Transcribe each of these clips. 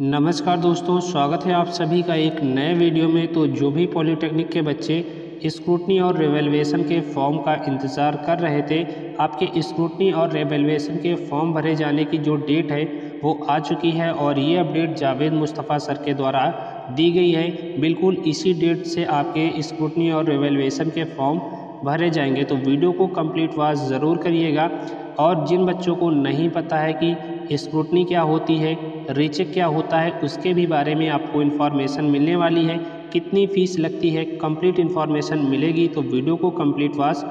नमस्कार दोस्तों, स्वागत है आप सभी का एक नए वीडियो में। तो जो भी पॉलिटेक्निक के बच्चे स्क्रूटनी और रेवेलवेशन के फॉर्म का इंतज़ार कर रहे थे, आपके स्क्रूटनी और रेवेलवेशन के फॉर्म भरे जाने की जो डेट है, वो आ चुकी है और ये अपडेट जावेद मुस्तफ़ा सर के द्वारा दी गई है। बिल्कुल इसी डेट से आपके स्क्रूटनी और रेवेलवेशन के फॉर्म भरे जाएँगे। तो वीडियो को कंप्लीट वाज ज़रूर करिएगा और जिन बच्चों को नहीं पता है कि स्क्रूटनी क्या होती है, रीचेक क्या होता है, उसके भी बारे में आपको इन्फॉर्मेशन मिलने वाली है। कितनी फ़ीस लगती है कंप्लीट इन्फॉर्मेशन मिलेगी तो वीडियो को कंप्लीट वास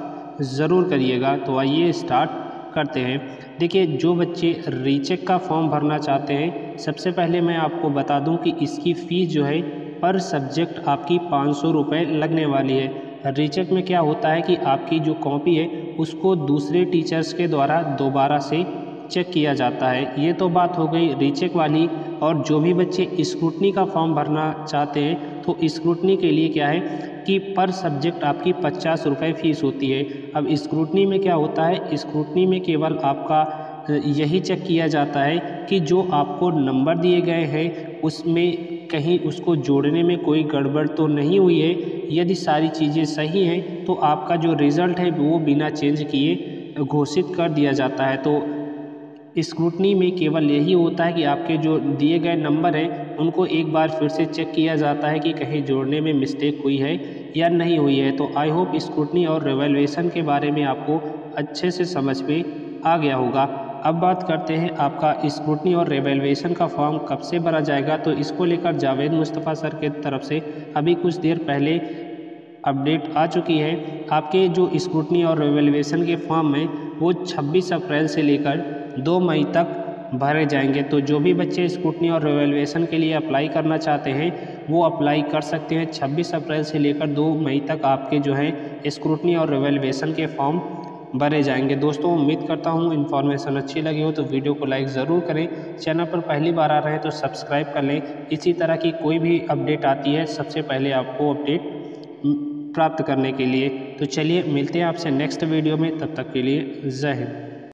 ज़रूर करिएगा। तो आइए स्टार्ट करते हैं। देखिए, जो बच्चे रीचेक का फॉर्म भरना चाहते हैं, सबसे पहले मैं आपको बता दूँ कि इसकी फ़ीस जो है पर सब्जेक्ट आपकी पाँच सौ रुपये लगने वाली है। रीचेक में क्या होता है कि आपकी जो कॉपी है, उसको दूसरे टीचर्स के द्वारा दोबारा से चेक किया जाता है। ये तो बात हो गई रीचेक वाली और जो भी बच्चे स्क्रूटनी का फॉर्म भरना चाहते हैं तो स्क्रूटनी के लिए क्या है कि पर सब्जेक्ट आपकी पचास रुपये फ़ीस होती है। अब स्क्रूटनी में क्या होता है? स्क्रूटनी में केवल आपका यही चेक किया जाता है कि जो आपको नंबर दिए गए हैं, उसमें कहीं उसको जोड़ने में कोई गड़बड़ तो नहीं हुई है। यदि सारी चीज़ें सही हैं तो आपका जो रिज़ल्ट है वो बिना चेंज किए घोषित कर दिया जाता है। तो स्क्रूटनी में केवल यही होता है कि आपके जो दिए गए नंबर हैं, उनको एक बार फिर से चेक किया जाता है कि कहीं जोड़ने में मिस्टेक हुई है या नहीं हुई है। तो आई होप स्क्रूटनी और रिवेलुएसन के बारे में आपको अच्छे से समझ में आ गया होगा। अब बात करते हैं आपका स्क्रूटनी और रेवेलवेशन का फॉर्म कब से भरा जाएगा? तो इसको लेकर जावेद मुस्तफ़ा सर के तरफ़ से अभी कुछ देर पहले अपडेट आ चुकी है। आपके जो स्क्रूटनी और रेवेलवेशन के फॉर्म में वो 26 अप्रैल से लेकर 2 मई तक भरे जाएँगे। तो जो भी बच्चे स्कूटनी और रेवेलवेशन के लिए अप्लाई करना चाहते हैं, वो अप्लाई कर सकते हैं। 26 अप्रैल से लेकर 2 मई तक आपके जो है स्क्रूटनी और रेवेलवेशन के फॉर्म भरे जाएँगे। दोस्तों, उम्मीद करता हूँ इन्फॉर्मेशन अच्छी लगी हो तो वीडियो को लाइक ज़रूर करें। चैनल पर पहली बार आ रहे हैं तो सब्सक्राइब कर लें। इसी तरह की कोई भी अपडेट आती है, सबसे पहले आपको अपडेट प्राप्त करने के लिए। तो चलिए, मिलते हैं आपसे नेक्स्ट वीडियो में। तब तक के लिए जय हिंद।